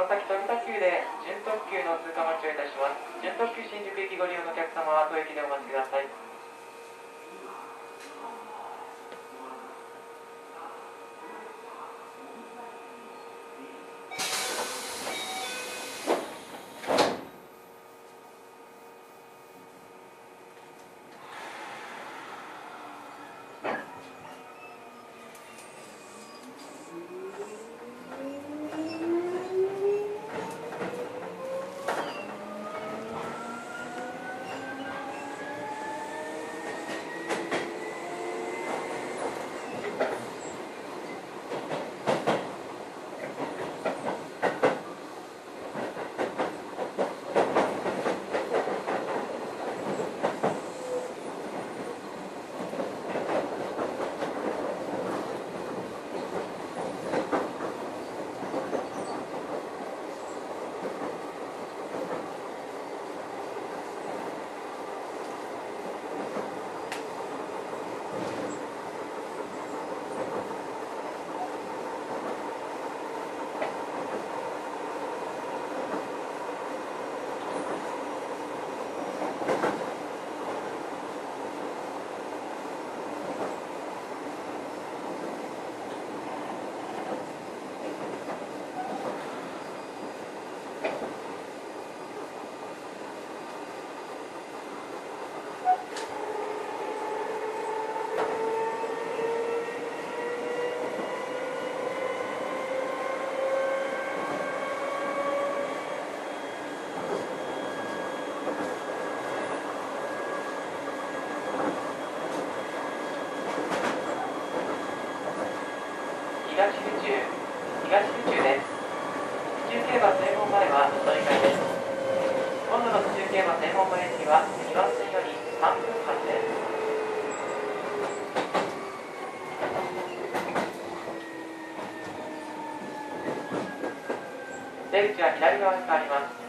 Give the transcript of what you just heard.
この先飛び特急で準特急の通過待ちをいたします。準特急新宿駅ご利用のお客様は当駅でお待ちください。東府中東府中です府中競馬正門前は乗り換えです今度の府中競馬正門前駅は2番線より3分間です出口は左側に変わります。